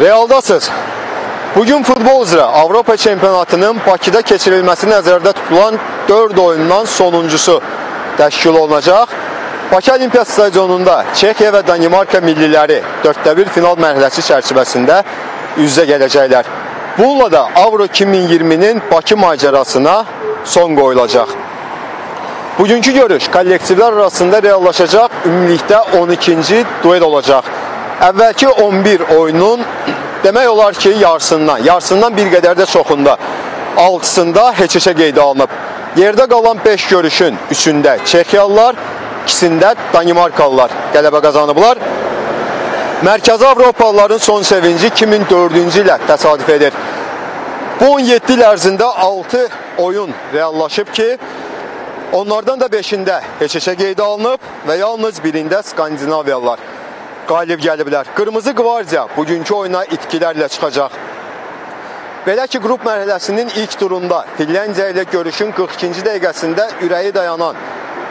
Realdasız. Bugün futbol üzrə Avropa çempionatının Bakıda keçirilməsi nəzərdə tutulan 4 oyundan sonuncusu təşkil olunacaq. Bakı Olimpiya stadionunda Çexiya və Danimarka milliləri 4də 1 final mərhələsi çərçivəsində üz-üzə gələcəklər. Bununla da Avro 2020-nin Bakı macərasına son qoyulacaq. Bugünkü görüş kollektivlər arasında reallaşacaq ümumilikdə 12-ci duel olacaq. Əvvəlki 11 oyunun demək olar ki, yarısından, yarısından bir qədər də çoxunda, 6-sında heç-heçə qeydə alınıb. Yerdə qalan 5 görüşün 3-ündə Çexiyalılar, ikisində Danimarkalılar qələbə qazanıblar. Mərkəzi Avropalıların son sevinci 2004-cü ilə təsadüf edir. Bu 17 il ərzində 6 oyun reallaşıb ki, onlardan da 5-də heç-heçə qeydə alınıb və yalnız birində Skandinaviyalılar qalib gəliblər. Qırmızı Qvardiya bugünkü oyuna itkilərlə çıxacaq. Belə ki, qrup mərhələsinin ilk turunda Finlandiya ilə görüşün 42-ci dəqiqəsində ürəyi dayanan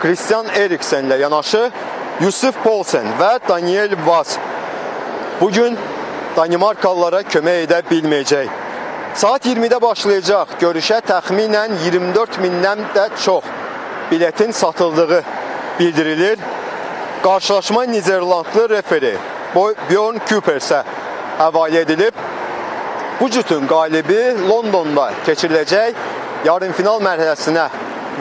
Christian Eriksen ilə yanaşı Yusuf Poulsen və Daniel Vaz bugün Danimarkalılara kömək edə bilməyəcək. Saat 20-də başlayacaq görüşə təxminən 24 mindən də çox biletin satıldığı bildirilir. Qarşılaşma Niderlandlı referi Bjorn Coopersə həvalə edilib. Bu cütün qalibi Londonda keçiriləcək yarım final mərhələsinə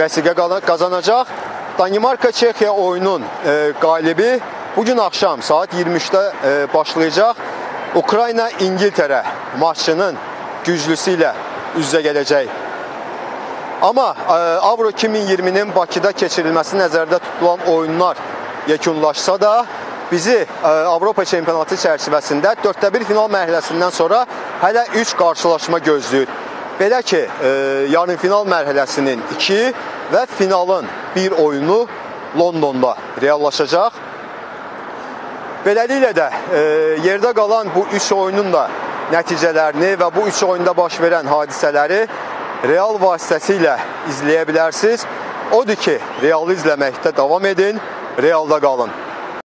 vəsiqə qazanacaq. Danimarka Çexiya oyunun e, qalibi bugün axşam saat 23-də e, başlayacaq. Ukrayna İngiltərə maçının güclüsü ilə üz-üzə gələcək. Amma e, Avro 2020-nin Bakıda keçirilməsi nəzərdə tutulan oyunlar yekunlaşsa da bizi e, Avropa çempionatı çərçivəsində 4də 1 final mərhələsindən sonra hələ 3 qarşılaşma gözləyir. Belə ki, e, yarım final mərhələsinin 2 və finalın 1 oyunu Londonda reallaşacaq. Beləliklə də e, yerdə qalan bu 3 oyunun da nəticələrini və bu 3 oyunda baş verən hadisələri Real vasitəsilə izləyə bilərsiniz. Odur ki, Realı izləməkdə davam edin, Real'da kalın.